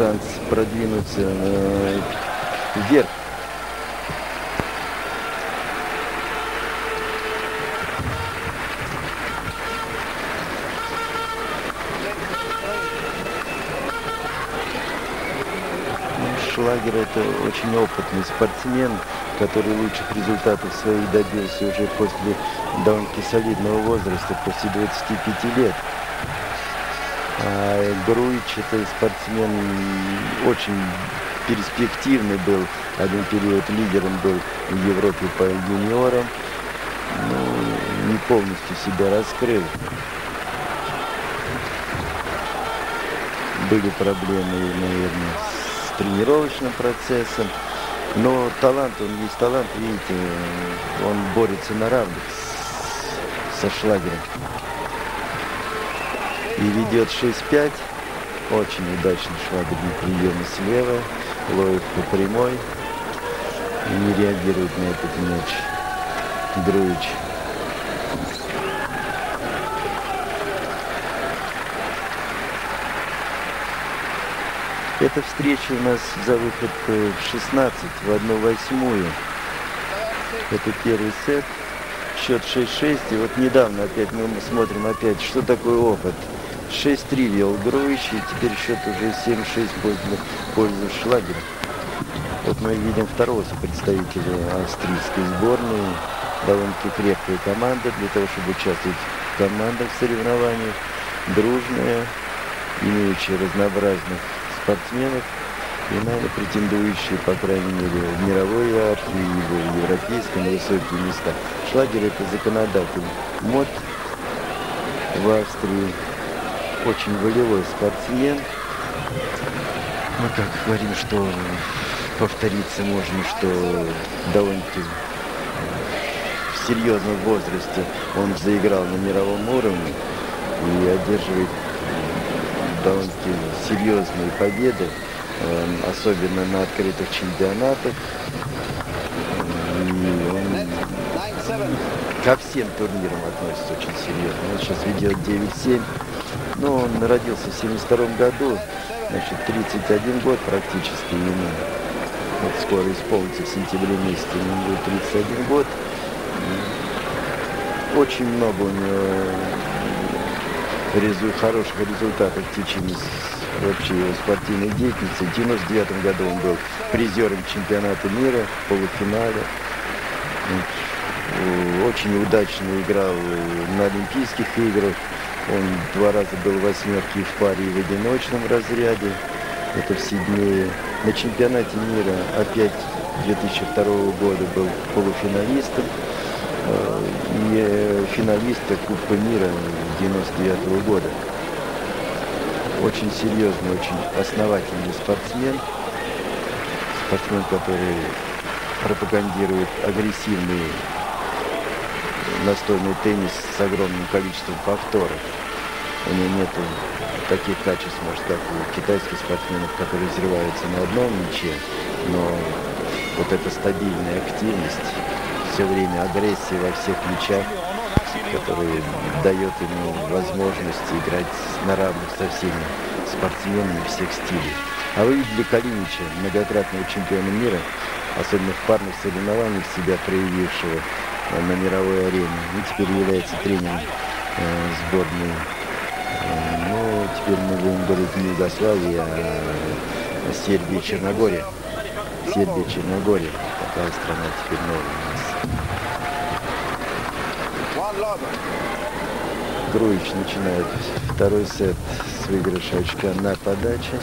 шанс продвинуться э, вверх. Ну, Шлагер это очень опытный спортсмен, который лучших результатов своих добился уже после довольно-таки солидного возраста, после 25 лет. А Груич это спортсмен очень перспективный был. Один период лидером был в Европе по юниорам. Ну, не полностью себя раскрыл. Были проблемы, наверное, с тренировочным процессом. Но талант, он есть талант, видите, он борется на равных со Шлагером. И ведет 6-5. Очень удачный шлагерный прием слева. Ловит по прямой. И не реагирует на этот мяч. Груич. Эта встреча у нас за выход э, в 16, в 1 восьмую. Это первый сет. Счет 6-6. И вот недавно опять мы смотрим опять, что такое опыт. 6-3 вел Груич, и теперь счет уже 7-6 в пользу, Шлагера. Вот мы видим второго представителя австрийской сборной. Довольно-таки крепкая команда для того, чтобы участвовать в командах соревнованиях. Дружная, имеющая разнообразных спортсменов и, наверное, претендующие, по крайней мере, в мировой иерархии и в европейской на высокие места. Шлагер – это законодатель мод в Австрии. Очень волевой спортсмен. Мы как говорим, что повториться можно, что довольно-таки в серьезном возрасте он заиграл на мировом уровне и одерживает довольно-таки серьезные победы, э, особенно на открытых чемпионатах. И он ко всем турнирам относится очень серьезно. Он сейчас ведет 9-7. Ну, он родился в 72 году, значит, 31 год практически ему. Вот скоро исполнится в сентябре месяце, ему будет 31 год. Очень много у него хороших результатов в течение вообще его спортивной деятельности. В 99 году он был призером чемпионата мира в полуфинале. Очень удачно играл на Олимпийских играх. Он два раза был в восьмерке в паре и в одиночном разряде. Это в Сиднее. На чемпионате мира опять 2002 года был полуфиналистом э, и э, финалиста Кубка мира 99 года. Очень серьезный, очень основательный спортсмен. Спортсмен, который пропагандирует агрессивный настольный теннис с огромным количеством повторов. У него нет таких качеств, может, как у китайских спортсменов, которые взрываются на одном мяче, но вот эта стабильная активность, все время агрессия во всех мячах, которая дает ему возможность играть на равных со всеми спортсменами всех стилей. А вы видели Калинича, многократного чемпиона мира, особенно в парных соревнованиях себя проявившего на мировой арене. И теперь является тренером э, сборной. Э, ну, теперь мы будем говорить не Югославии, а Сербии и Черногории. Сербия, Черногория. Такая страна теперь новая у нас. Груич начинает второй сет с выигрыша очка на подаче.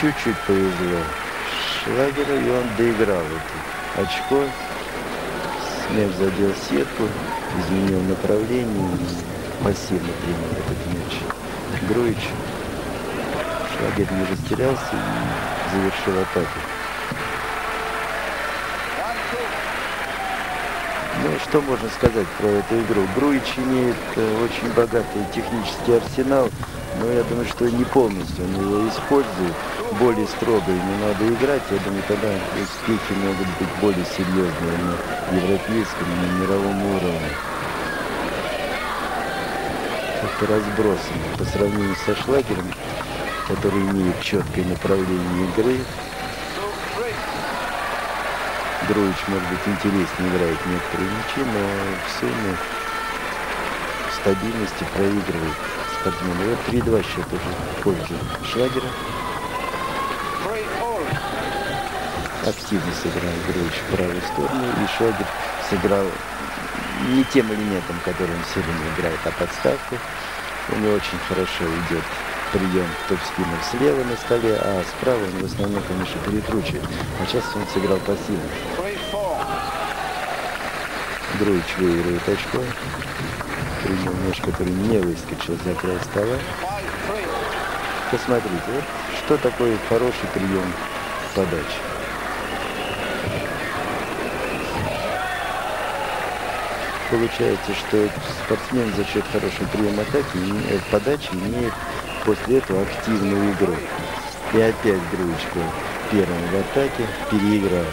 Чуть-чуть повезло Шлагеру, и он доиграл это очко. Мяч задел сетку, изменил направление пассивно принял этот мяч. Груич Шлагер не растерялся и завершил атаку. Ну, что можно сказать про эту игру? Груич имеет э, очень богатый технический арсенал, но я думаю, что не полностью он его использует. Более строго ему надо играть. Я думаю, тогда успехи могут быть более серьезные на европейском, на мировом уровне. немножко разбросаны по сравнению со шлагером, который имеет четкое направление игры. Друич, может быть, интереснее играет некоторые мячи, но в сумме стабильности проигрывает спортсмен. И вот 3-2 счет уже в пользу Шлагера. Активно сыграл Груич в правую сторону, и Шлагер сыграл не тем элементом, который он сегодня играет, а подставку. У него очень хорошо идет прием топ-спинов слева на столе, а справа он в основном, конечно, перекручивает. А сейчас он сыграл пассивно. Груич выигрывает очко. Принял мяч, который не выскочил за край стола. Посмотрите, вот что такое хороший прием подачи. Получается, что спортсмен за счет хорошего приема атаки, э, подачи имеет после этого активную игру. И опять Груечко первым в атаке переиграл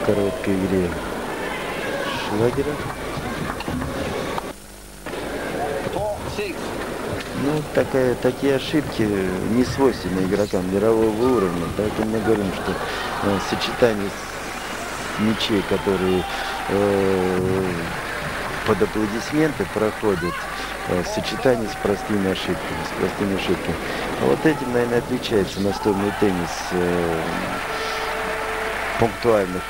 в короткой игре Шлагера. Ну, такая, такие ошибки не свойственны игрокам мирового уровня. Поэтому мы говорим, что э, сочетание мячей, которые э, под аплодисменты проходят э, сочетание с простыми ошибками, с простыми ошибками. А вот этим, наверное, отличается настольный теннис э, пунктуальных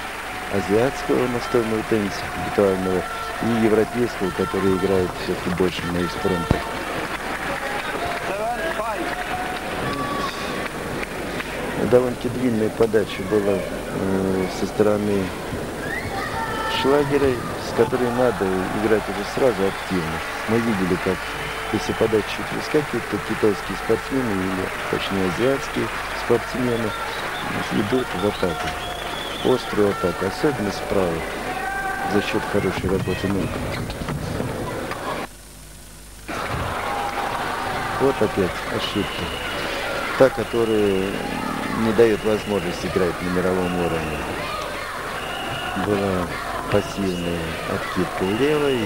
азиатского настольного тенниса, пунктуального и европейского, который играет все-таки больше на экспромтах. довольно-таки длинная подача была э, со стороны Шлагера, с которой надо играть уже сразу активно. Мы видели, как если подача чуть выскакивает, то китайские спортсмены, или точнее азиатские спортсмены, идут в атаку, острую атаку, особенно справа, за счет хорошей работы ног. Вот опять ошибка. Та, которая не дает возможность играть на мировом уровне. Была пассивная откидка влево и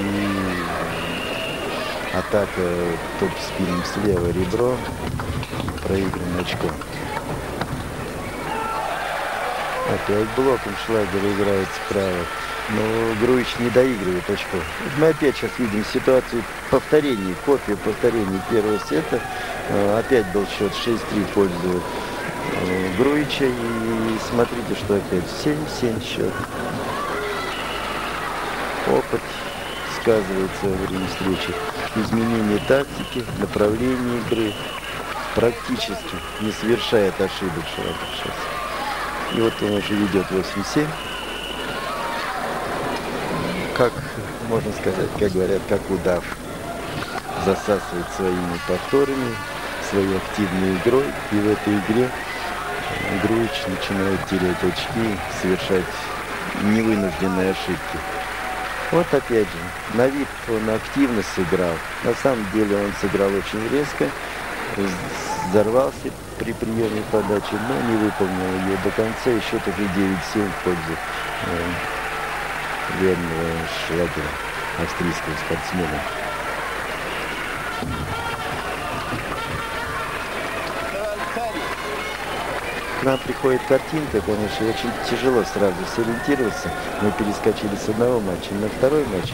атака топ-спином слева ребро, проиграно очко. Опять блоком Шлагер играет справа. Но Груич не доигрывает очко. Мы опять сейчас видим ситуацию повторений, копию повторений первого сета. Э, опять был счет 6-3 в пользу Груича. И смотрите, что опять 7-7 счет. Опыт сказывается во время встречи. Изменение тактики, направления игры. Практически не совершает ошибок сейчас. И вот он уже ведет 8-7. Как, можно сказать, как говорят, как удав. Засасывает своими повторами, своей активной игрой. И в этой игре Груич начинает терять очки, совершать невынужденные ошибки. Вот опять же, на вид он активно сыграл. На самом деле он сыграл очень резко, взорвался при приеме подачи, но не выполнил ее до конца. И счет уже 9-7 в пользу э, верного шлагера австрийского спортсмена. Нам приходит картинка, конечно, очень тяжело сразу сориентироваться. Мы перескочили с одного матча на второй матч,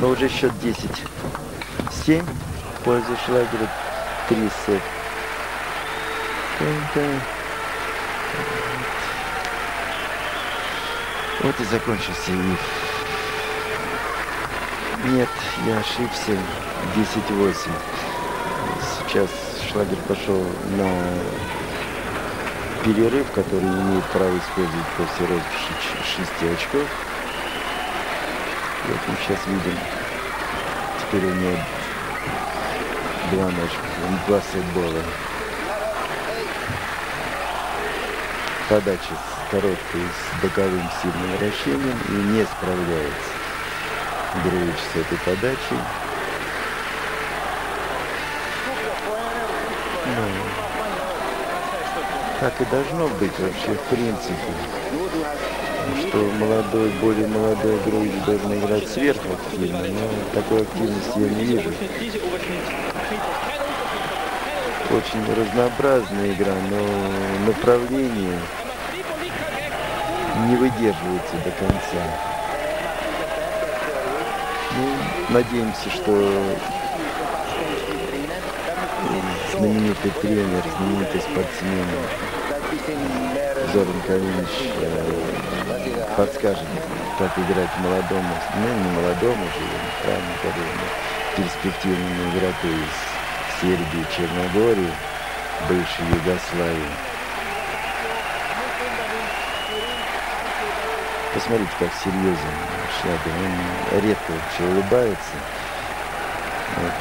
но уже счет 10-7 в пользу Шлагера, 3 сет. Вот и закончился и Нет, я ошибся. 10-8. Сейчас Шлагер пошел на перерыв, который имеет право использовать после розыгрыша 6 очков. Вот мы сейчас видим, теперь у него два ночка, два сетбола. Подача короткая с боковым сильным вращением и не справляется Груевич с этой подачей. Ну, так и должно быть вообще, в принципе. что молодой, более молодой Груевич должен играть сверхактивно, но такой активности я не вижу. Очень разнообразная игра, но направление не выдерживается до конца. Ну, надеемся, что знаменитый тренер, знаменитый спортсмен Зорин Калинич э, подскажет, как играть молодому, ну не молодому же, правильно говорю, перспективному игроку из Сербии, Черногории, бывшей Югославии. Посмотрите, как серьезен Шляпин. Он редко вообще улыбается. Вот,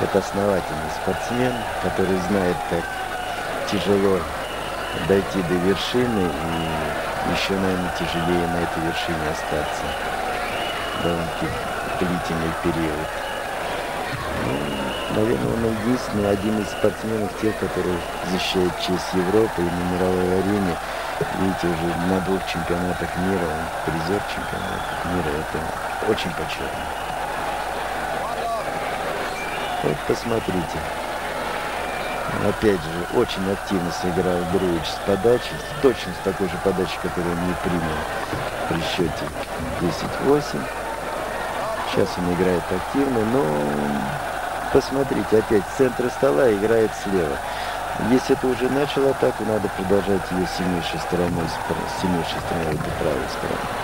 это основательный спортсмен, который знает, как тяжело дойти до вершины и еще, наверное, тяжелее на этой вершине остаться. Довольно-таки длительный период. Ну, наверное, он единственный, один из спортсменов, тех, которые защищают честь Европы и на мировой арене. Видите, уже на двух чемпионатах мира, он призер чемпионата мира, это очень почетно. Вот посмотрите. Опять же, очень активно сыграл Груевич с подачи, точно с такой же подачи, которую он не принял при счете 10-8. Сейчас он играет активно, но посмотрите, опять с центра стола играет слева. Если это уже начал атаку, надо продолжать ее сильнейшей стороной, сильнейшей стороной, это правой стороной.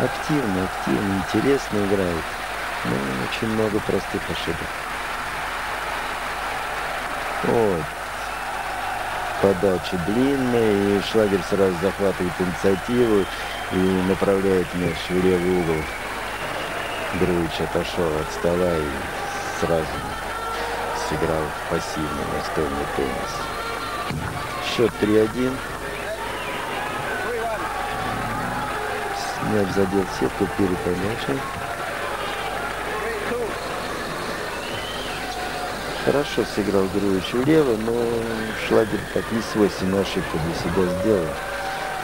Активно, активно, интересно играет. Но очень много простых ошибок. Вот. Подача длинная, и Шлагер сразу захватывает инициативу и направляет мяч в левый угол. Груич отошел от стола и сразу сыграл пассивный настольный теннис. Счет 3-1. Мяч задел сетку, перепомячен. Хорошо сыграл Груевич влево, но Шлагер так не свойственную ошибку для себя сделал.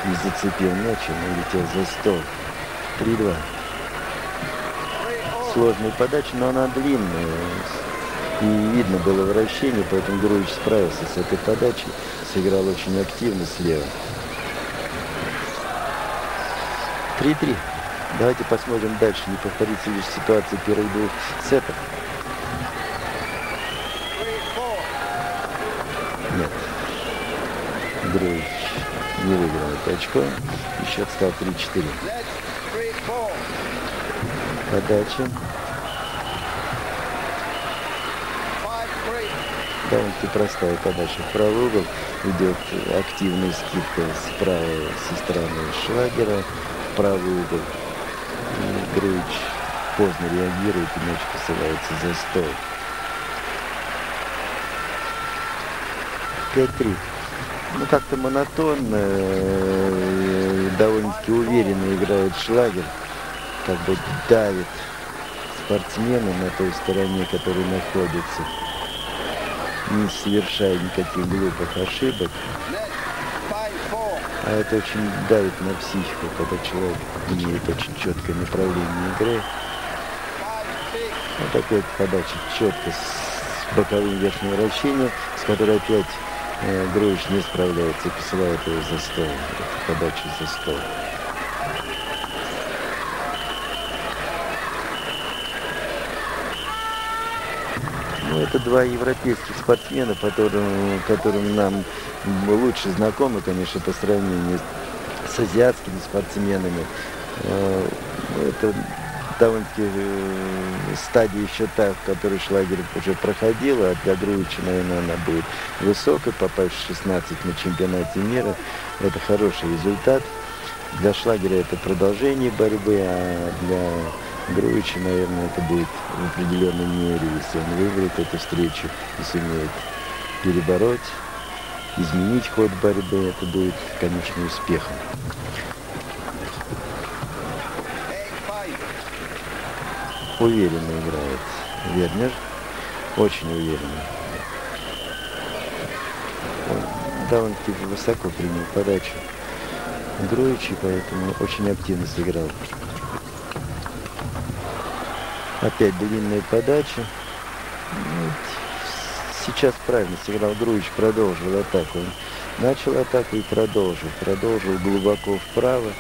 И зацепил мяч, он улетел за стол. 3-2. Сложная подача, но она длинная. И видно было вращение, поэтому Груевич справился с этой подачей. Сыграл очень активно слева. 3-3. Давайте посмотрим дальше, не повторится лишь ситуация первых двух сетов. Нет. Друж не выиграл это очко. И счет стал 3-4. Подача. Довольно-таки простая подача в правый угол. Идет активная скидка справа со стороны Швагера правый угол. И Груич поздно реагирует, и мяч посылается за стол. 5-3. Ну, как-то монотонно, э, довольно-таки уверенно играет Шлагер. Как бы давит спортсмена на той стороне, который находится, не совершая никаких глупых ошибок. А это очень давит на психику, когда человек имеет очень четкое направление игры. Вот такой подача четко с боковым верхним вращением, с которой опять э, Груевич не справляется и посылает его за стол. Эту подачу за стол. Ну, это два европейских спортсмена, которым, которым нам лучше знакомы, конечно, по сравнению с азиатскими спортсменами. Э, это довольно-таки э, стадия еще та, в которой Шлагерев уже проходила, а для Груевича, наверное, она будет высокой, попасть в 16 на чемпионате мира. Это хороший результат. Для Шлагера это продолжение борьбы, а для Груевича, наверное, это будет в определенной мере, если он выиграет эту встречу и сумеет перебороть, изменить ход борьбы, это будет, конечно, успехом. Уверенно играет Вернер. Очень уверенно. Он довольно-таки высоко принял подачу Груичи, поэтому очень активно сыграл. Опять длинная подача. Ну, сейчас правильно сыграл Груич, продолжил атаку. Начал атаку и продолжил. Продолжил глубоко вправо.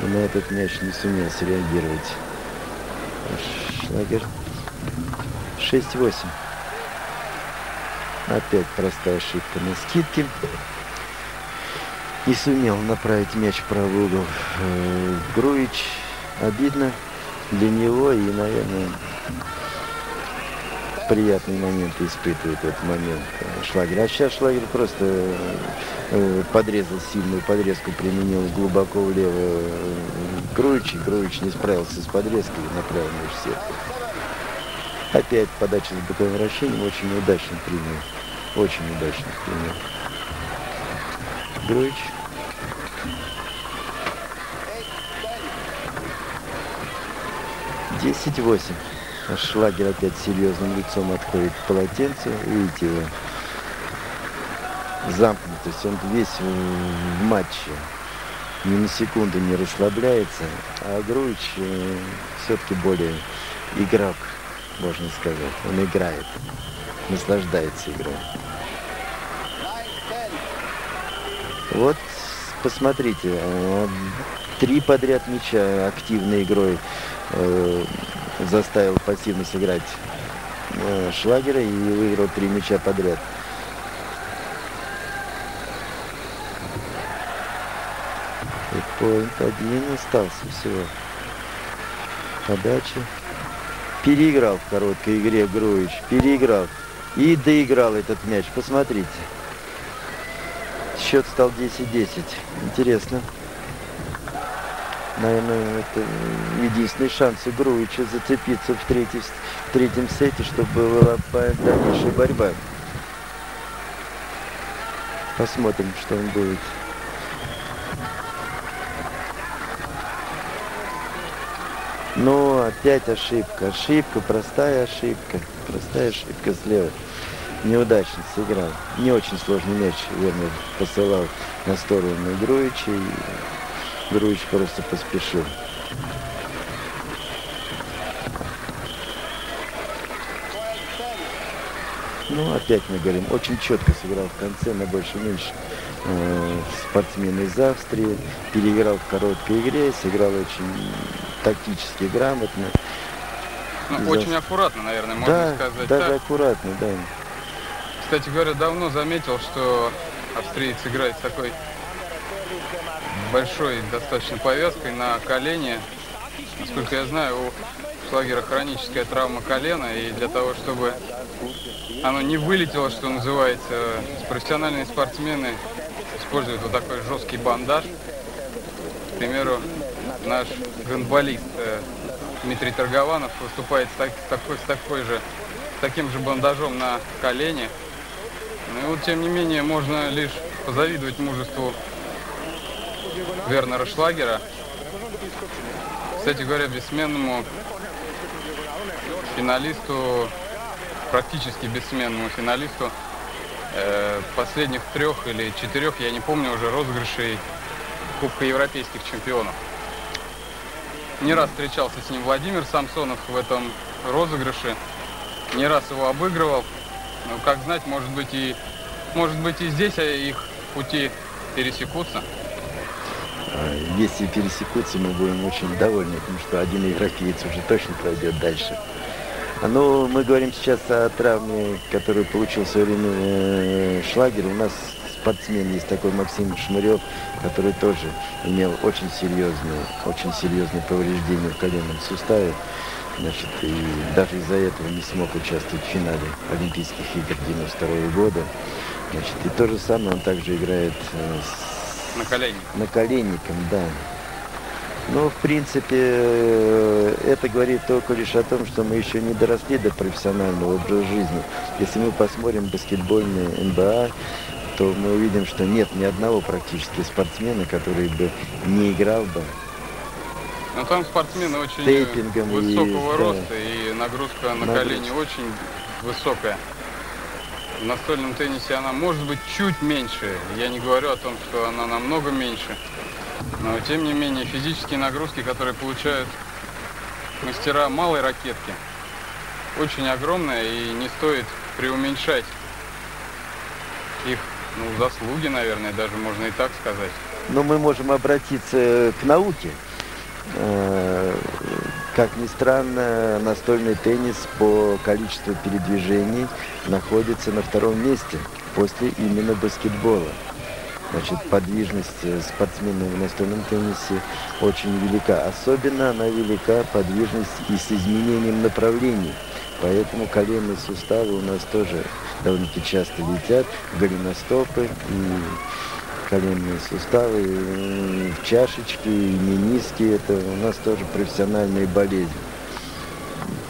И на этот мяч не сумел среагировать. Шлагер 6-8. Опять простая ошибка на скидке. Не сумел направить мяч в правый угол. Э, Груич обидно для него и, наверное, приятный момент испытывает этот момент шлагер. А сейчас шлагер просто э, подрезал сильную подрезку, применил глубоко влево Круич, э, и Круич не справился с подрезкой и направил в. Опять подача с бытовым вращением, очень удачный пример. Очень удачный пример. Круич. 10-8. Шлагер опять серьезным лицом отходит к полотенцу. Видите его. есть Он весь в матче. Ни на секунду не расслабляется. А Груич э, все-таки более игрок, можно сказать. Он играет. Наслаждается игрой. Вот, посмотрите, а, три подряд мяча активной игрой э, заставил пассивно сыграть э, Шлагера и выиграл три мяча подряд. И поинт один остался всего. Подача. Переиграл в короткой игре Груич. Переиграл. И доиграл этот мяч. Посмотрите. Счет стал 10-10. Интересно. Наверное, это единственный шанс у Груича зацепиться в, третий, в третьем сете, чтобы была дальнейшая борьба. Посмотрим, что он будет. Но опять ошибка. Ошибка, простая ошибка. Простая ошибка слева неудачно сыграл. Не очень сложный мяч, верно, посылал на сторону Груича, и Груич просто поспешил. Ну, опять мы говорим, очень четко сыграл в конце, на больше-меньше э, спортсмен из Австрии, переиграл в короткой игре, сыграл очень тактически грамотно. Ну, очень аккуратно, наверное, можно да, сказать. Даже так. аккуратно, да. Кстати говоря, давно заметил, что австриец играет с такой большой достаточно повязкой на колене. Насколько я знаю, у Шлагера хроническая травма колена, и для того, чтобы оно не вылетело, что называется, профессиональные спортсмены используют вот такой жесткий бандаж. К примеру, наш гандболист э, Дмитрий Торгованов выступает с, так, с, такой, с такой же, с таким же бандажом на колене. Ну вот, тем не менее, можно лишь позавидовать мужеству Вернера Шлагера. Кстати говоря, бессменному финалисту, практически бессменному финалисту э, последних трех или четырех, я не помню уже, розыгрышей Кубка Европейских чемпионов. Не раз встречался с ним Владимир Самсонов в этом розыгрыше, не раз его обыгрывал. Ну, как знать, может быть и, может быть и здесь их пути пересекутся. А, если пересекутся, мы будем очень довольны, потому что один европеец уже точно пройдет дальше. А, ну, мы говорим сейчас о травме, которую получил в свое время э, Шлагер. У нас спортсмен есть такой Максим Шмырев, который тоже имел очень серьезные, очень серьезные повреждения в коленном суставе. Значит, и даже из-за этого не смог участвовать в финале Олимпийских игр 92 года. Значит, и то же самое он также играет э, с... на коленником. На коленником, да. Ну, в принципе, э, это говорит только лишь о том, что мы еще не доросли до профессионального образа жизни. Если мы посмотрим баскетбольный НБА, то мы увидим, что нет ни одного практически спортсмена, который бы не играл бы но там спортсмены очень высокого и, роста, да. и нагрузка на Нагруз... колени очень высокая. В настольном теннисе она может быть чуть меньше. Я не говорю о том, что она намного меньше. Но тем не менее физические нагрузки, которые получают мастера малой ракетки, очень огромная и не стоит преуменьшать их ну, заслуги, наверное, даже можно и так сказать. Но мы можем обратиться к науке. Э, как ни странно, настольный теннис по количеству передвижений находится на втором месте после именно баскетбола. Значит, подвижность спортсменов в настольном теннисе очень велика. Особенно она велика подвижность и с изменением направлений. Поэтому коленные суставы у нас тоже довольно-таки часто летят, голеностопы и коленные суставы, в чашечки, и мениски. Это у нас тоже профессиональные болезни.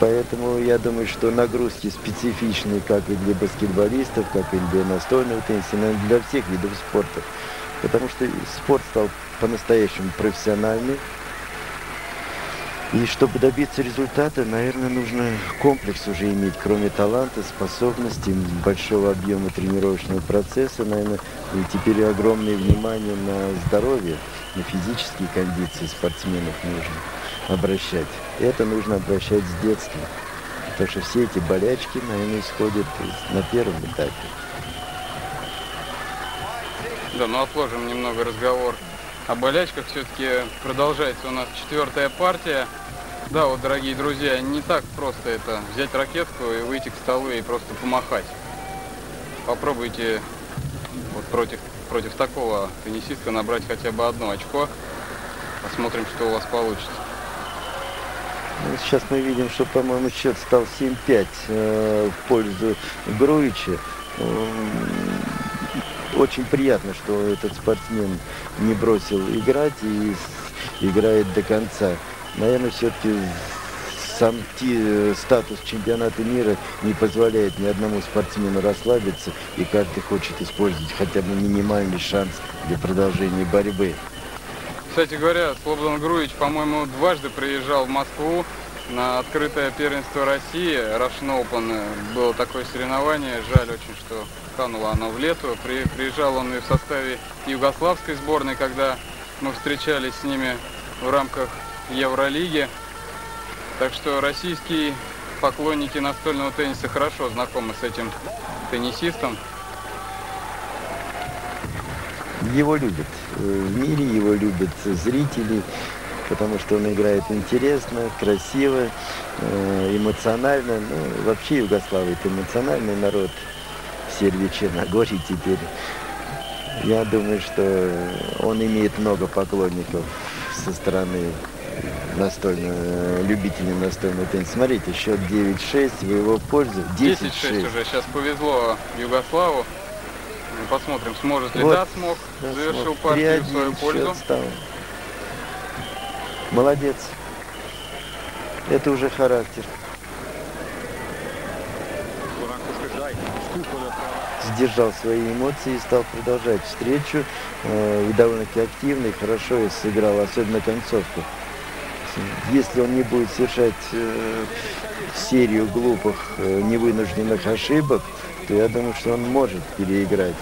Поэтому я думаю, что нагрузки специфичные как и для баскетболистов, как и для настольного тенниса, для всех видов спорта. Потому что спорт стал по-настоящему профессиональный. И чтобы добиться результата, наверное, нужно комплекс уже иметь, кроме таланта, способностей, большого объема тренировочного процесса, наверное, и теперь огромное внимание на здоровье, на физические кондиции спортсменов нужно обращать. Это нужно обращать с детства, потому что все эти болячки, наверное, исходят на первом этапе. Да, ну отложим немного разговор о болячках. Все-таки продолжается у нас четвертая партия. Да, вот, дорогие друзья, не так просто это взять ракетку и выйти к столу и просто помахать. Попробуйте вот против, против такого теннисиста набрать хотя бы одно очко. Посмотрим, что у вас получится. Ну, сейчас мы видим, что, по-моему, счет стал 7-5 э, в пользу Груича. Очень приятно, что этот спортсмен не бросил играть и играет до конца. Наверное, все-таки сам ти, статус чемпионата мира не позволяет ни одному спортсмену расслабиться, и каждый хочет использовать хотя бы минимальный шанс для продолжения борьбы. Кстати говоря, Слободан Груевич, по-моему, дважды приезжал в Москву на открытое первенство России, Russian Open. Было такое соревнование, жаль очень, что кануло оно в лету. При, приезжал он и в составе югославской сборной, когда мы встречались с ними в рамках Евролиги. Так что российские поклонники настольного тенниса хорошо знакомы с этим теннисистом. Его любят. В мире его любят зрители потому что он играет интересно, красиво, э, эмоционально. Ну, вообще Югославия это эмоциональный народ Черногории теперь. Я думаю, что он имеет много поклонников со стороны настольного, любителей настольного тенниса. Смотрите, счет 9-6 в его пользу. 10-6 уже. Сейчас повезло Югославу. Посмотрим, сможет ли. Вот, да, смог. Да, Завершил смог. партию в свою пользу. Стал. Молодец. Это уже характер. Сдержал свои эмоции и стал продолжать встречу. Э, и довольно-таки активно и хорошо сыграл, особенно концовку. Если он не будет совершать э, серию глупых, э, невынужденных ошибок, то я думаю, что он может переиграть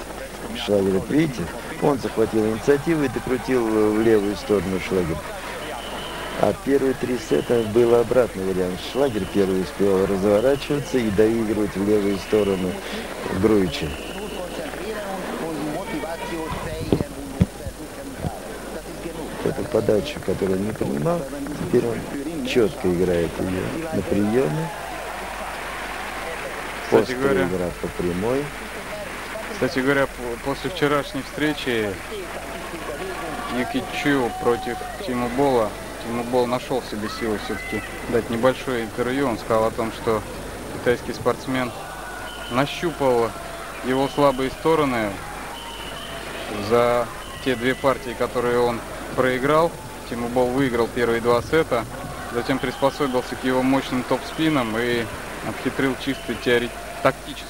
Шлагера. Видите, он захватил инициативу и докрутил в левую сторону Шлагера. А первые три сета был обратный вариант. Шлагер первый успел разворачиваться и доигрывать в левую сторону Груича. Эту подачу, которую не принимал, теперь он четко играет ее на приеме. Кстати говоря, игра по прямой. Кстати говоря, после вчерашней встречи Юкичу против Тима Бола Ему Бол нашел в себе силы все-таки дать небольшое интервью. Он сказал о том, что китайский спортсмен нащупал его слабые стороны за те две партии, которые он проиграл. Тиму Бол выиграл первые два сета, затем приспособился к его мощным топ-спинам и обхитрил чисто теори... тактически.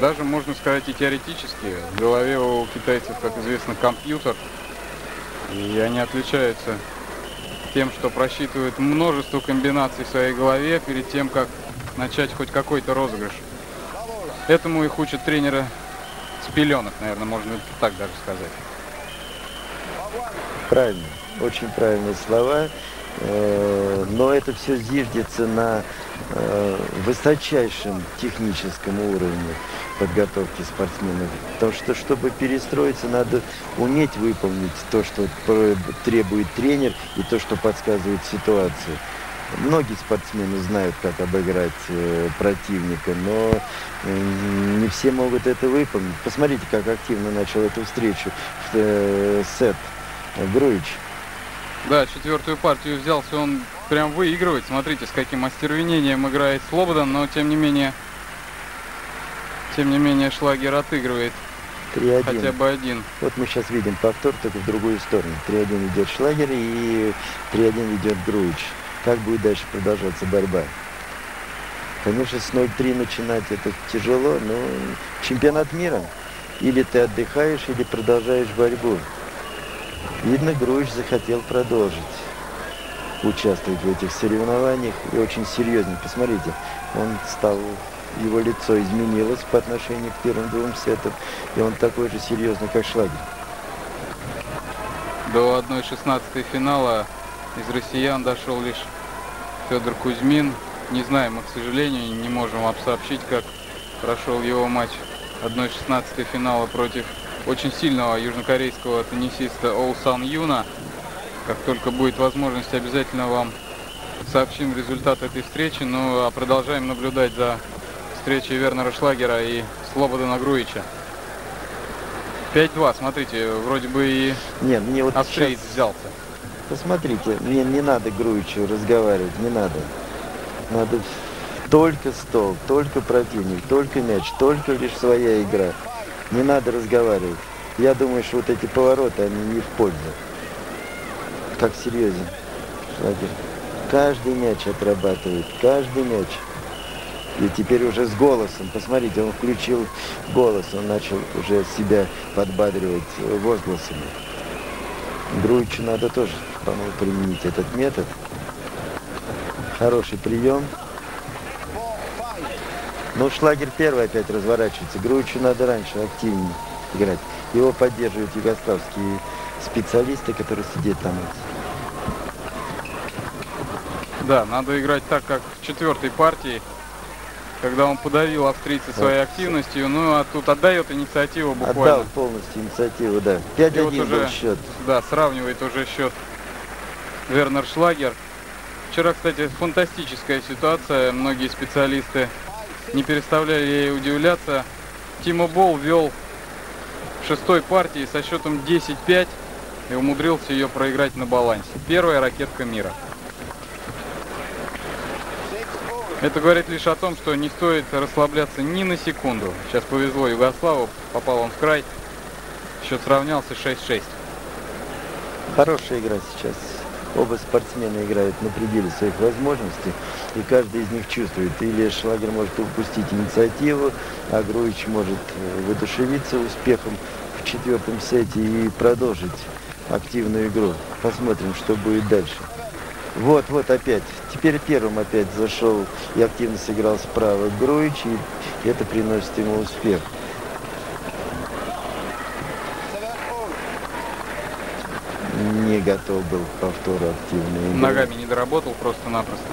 Даже, можно сказать, и теоретически. В голове у китайцев, как известно, компьютер, и они отличаются тем, что просчитывают множество комбинаций в своей голове перед тем, как начать хоть какой-то розыгрыш. Этому их учат тренеры с пеленок, наверное, можно так даже сказать. Правильно, очень правильные слова. Э, но это все зиждется на высочайшем техническом уровне подготовки спортсменов. Потому что, чтобы перестроиться, надо уметь выполнить то, что требует тренер, и то, что подсказывает ситуация. Многие спортсмены знают, как обыграть э, противника, но э, не все могут это выполнить. Посмотрите, как активно начал эту встречу э, Сет Груич. Да, четвертую партию взялся он прям выигрывает. Смотрите, с каким остервенением играет Слободан, но тем не менее, тем не менее Шлагер отыгрывает 3-1. хотя бы один. Вот мы сейчас видим повтор, только в другую сторону. 3-1 идет Шлагер и 3-1 идет Груич. Как будет дальше продолжаться борьба? Конечно, с 0-3 начинать это тяжело, но чемпионат мира. Или ты отдыхаешь, или продолжаешь борьбу. Видно, Груич захотел продолжить участвовать в этих соревнованиях и очень серьезно. Посмотрите, он стал, его лицо изменилось по отношению к первым двум сетам, и он такой же серьезный, как Шлагер. До 1-16 финала из россиян дошел лишь Федор Кузьмин. Не знаем мы, к сожалению, не можем вам сообщить, как прошел его матч 1-16 финала против очень сильного южнокорейского теннисиста Оусан Юна. Как только будет возможность, обязательно вам сообщим результат этой встречи. Ну а продолжаем наблюдать за встречей Вернера Шлагера и Слободана Груича. 5-2, смотрите, вроде бы и Нет, мне вот австриец сейчас... взялся. Посмотрите, мне не надо Груичу разговаривать, не надо. Надо только стол, только противник, только мяч, только лишь своя игра. Не надо разговаривать. Я думаю, что вот эти повороты, они не в пользу. Как серьезен Шлагер. Каждый мяч отрабатывает, каждый мяч. И теперь уже с голосом. Посмотрите, он включил голос, он начал уже себя подбадривать возгласами. Груичу надо тоже, по-моему, применить этот метод. Хороший прием. Но Шлагер первый опять разворачивается. Груичу надо раньше активнее играть. Его поддерживают югославские специалисты, которые сидят там. Да, надо играть так, как в четвертой партии, когда он подавил австрийца своей активностью, ну а тут отдает инициативу буквально. Отдал полностью инициативу, да. 5-1 вот был счет. Да, сравнивает уже счет Вернер Шлагер. Вчера, кстати, фантастическая ситуация. Многие специалисты не переставляли ей удивляться. Тимо Бол вел в шестой партии со счетом 10-5 и умудрился ее проиграть на балансе. Первая ракетка мира. Это говорит лишь о том, что не стоит расслабляться ни на секунду. Сейчас повезло Югославу, попал он в край. Счет сравнялся 6-6. Хорошая игра сейчас. Оба спортсмена играют на пределе своих возможностей, и каждый из них чувствует. Или Шлагер может упустить инициативу, а Груич может э, выдушевиться успехом в четвертом сете и продолжить активную игру. Посмотрим, что будет дальше. Вот, вот опять. Теперь первым опять зашел и активно сыграл справа Груич, и это приносит ему успех. Не готов был к повтору активной Ногами не доработал просто-напросто.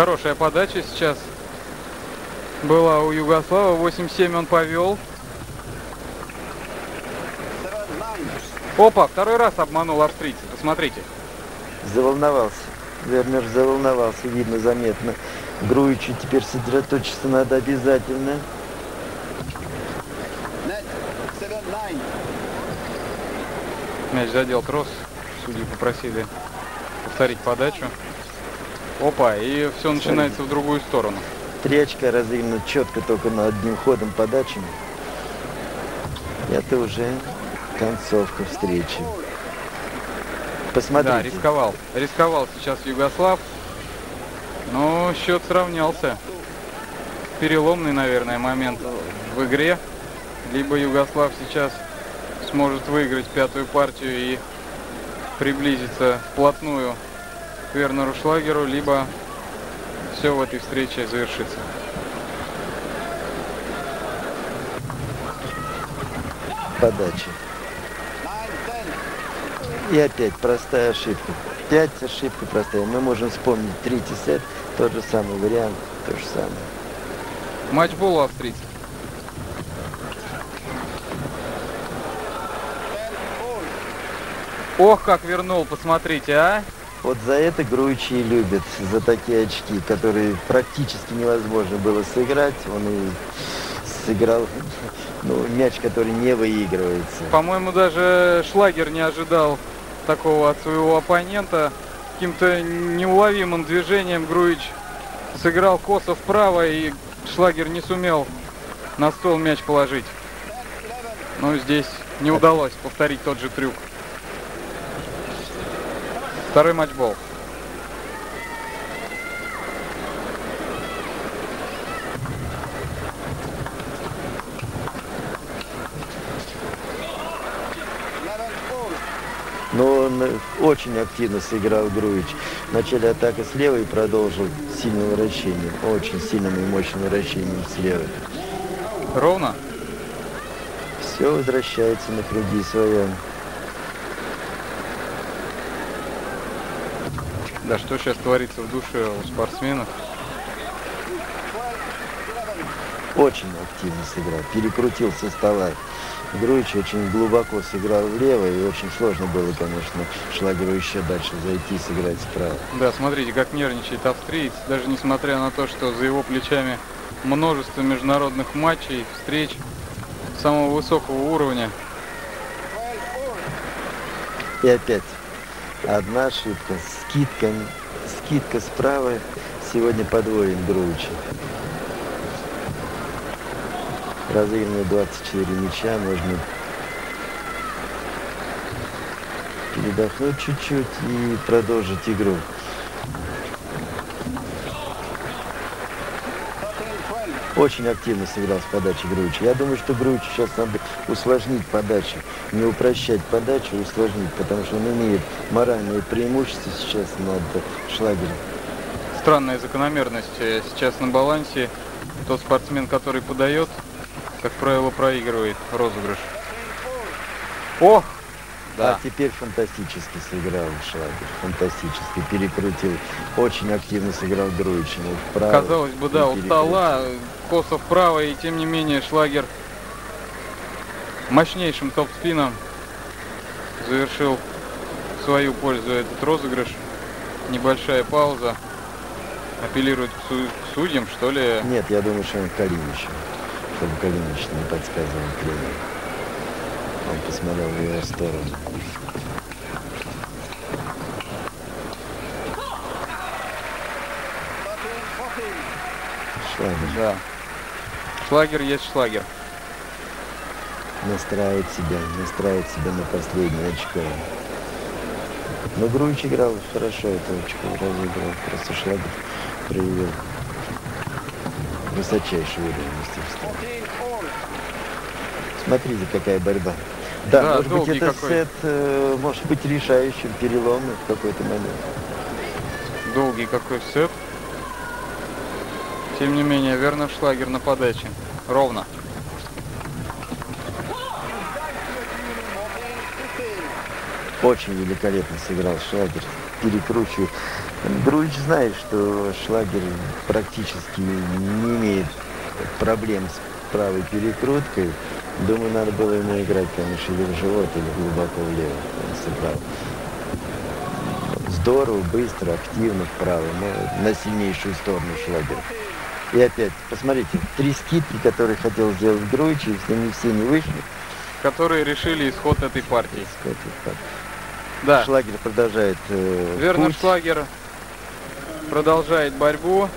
Хорошая подача сейчас была у Югослава. 8-7 он повел. Опа, второй раз обманул австрийца. Посмотрите. Заволновался. Вернер заволновался, видно, заметно. Груичу теперь сосредоточиться надо обязательно. Мяч задел кросс. Судьи попросили повторить подачу. Опа, и все начинается в другую сторону. Три очка разыграно четко только на одним ходом подачами. Это уже концовка встречи. Посмотрите. Да, рисковал. Рисковал сейчас Югослав. Но счет сравнялся. переломный, наверное, момент в игре. Либо Югослав сейчас сможет выиграть пятую партию и приблизиться вплотную к Вернеру Шлагеру, либо все в этой встрече завершится. Подача. И опять простая ошибка. Пять ошибка простая. Мы можем вспомнить третий сет, тот же самый вариант, то же самое. Матчбол австрийцев. Ох, как вернул, посмотрите, а! Вот за это Груичи и любят, за такие очки, которые практически невозможно было сыграть. Он и сыграл ну, мяч, который не выигрывается. По-моему, даже Шлагер не ожидал такого от своего оппонента. Каким-то неуловимым движением Груич сыграл косо вправо, и Шлагер не сумел на стол мяч положить. Но здесь не удалось повторить тот же трюк. Второй матчбол. Но он очень активно сыграл Груич. В начале атака слева и продолжил сильным вращением. Очень сильным и мощным вращением слева. Ровно? Все возвращается на круги своя. Да что сейчас творится в душе у спортсменов? Очень активно сыграл. Перекрутил со стола. Груич очень глубоко сыграл влево, и очень сложно было, конечно, Шлагеру еще дальше зайти и сыграть справа. Да, смотрите, как нервничает австриец, даже несмотря на то, что за его плечами множество международных матчей, встреч самого высокого уровня. И опять одна ошибка. Скидка, скидка справа. Сегодня подвоен Груича. Разыграно 24 мяча. Можно передохнуть чуть-чуть и продолжить игру. Очень активно сыграл с подачи Груича. Я думаю, что Груичу сейчас надо усложнить подачу. Не упрощать подачу, а усложнить, потому что он имеет моральное преимущество сейчас над Шлагером. Странная закономерность э, сейчас на балансе. Тот спортсмен, который подает, как правило, проигрывает розыгрыш. О! Да. А теперь фантастически сыграл Шлагер. Фантастически. Перекрутил. Очень активно сыграл. Ну, вправо Казалось бы, да, у стола, косо вправо, и тем не менее Шлагер мощнейшим топ-спином завершил в свою пользу этот розыгрыш. Небольшая пауза. Апеллирует к, су- к судьям, что ли? Нет, я думаю, что он Калиничу. Чтобы Калинич не подсказывал тренер. Он посмотрел в его сторону. Шлагер Да. Шлагер есть шлагер. настраивает себя, настраивает себя на последнее очко. Но Груич играл хорошо, это очко разыграл. Просто Шлагер проявил высочайший уровень мастерства. Смотрите, какая борьба. Да, Да, может быть, этот какой. сет э, может быть решающим, переломным в какой-то момент. Долгий какой сет. Тем не менее, верно шлагер на подаче. Ровно. Очень великолепно сыграл Шлагер. Перекручивает. Груич знает, что Шлагер практически не имеет проблем с правой перекруткой. Думаю, надо было ему играть, конечно, или в живот, или глубоко влево. Он сыграл. Здорово, быстро, активно вправо, но на сильнейшую сторону Шлагер. И опять, посмотрите, три скидки, которые хотел сделать Груич, если они все не вышли, Которые решили исход этой партии. сколько так. Да. Шлагер продолжает э, Вернер путь. Шлагер продолжает борьбу.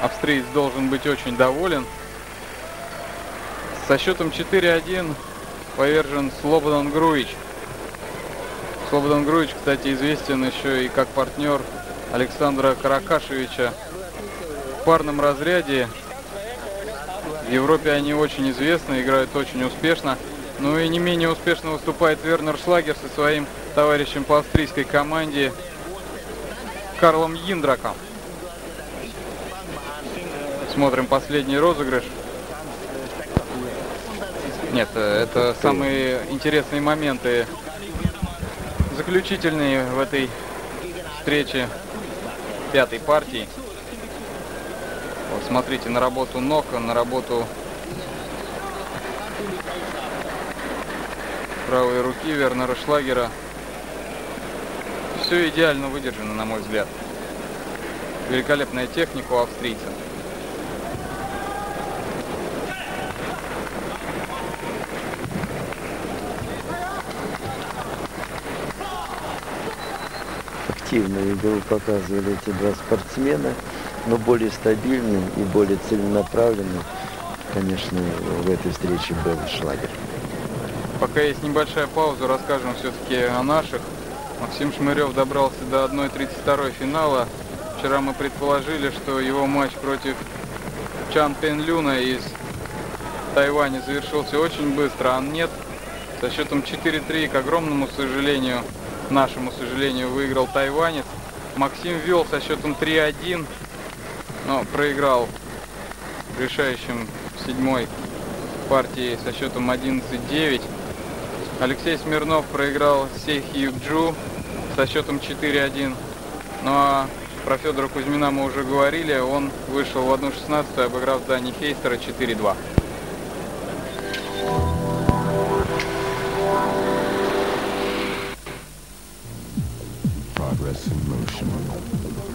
Австриец должен быть очень доволен. Со счетом 4-1 повержен Слободан Груич. Слободан Груевич, кстати, известен еще и как партнер Александра Каракашевича в парном разряде. В Европе они очень известны, играют очень успешно. Ну и не менее успешно выступает Вернер Шлагер со своим товарищем по австрийской команде Карлом Йиндраком. Смотрим последний розыгрыш. Нет, э, это самые интересные моменты, заключительные в этой встрече пятой партии. Вот смотрите на работу Нока, на работу правой руки Вернера Шлагера. Все идеально выдержано, на мой взгляд. Великолепная техника у австрийца. Активную игру показывали эти два спортсмена, но более стабильный и более целенаправленный, конечно, в этой встрече был Шлагер. Пока есть небольшая пауза, расскажем все-таки о наших. Максим Шмырев добрался до 1.32 финала. Вчера мы предположили, что его матч против Чан Пен Люна из Тайваня завершился очень быстро, а нет. Со счетом 4-3, к огромному сожалению, нашему сожалению, выиграл тайванец. Максим вел со счетом 3-1, но проиграл в решающем седьмой партии со счетом 11-9. Алексей Смирнов проиграл Сей Юджу со счетом 4-1. Ну а про Федора Кузьмина мы уже говорили. Он вышел в 1-16, обыграв Дани Хейстера 4-2. In motion.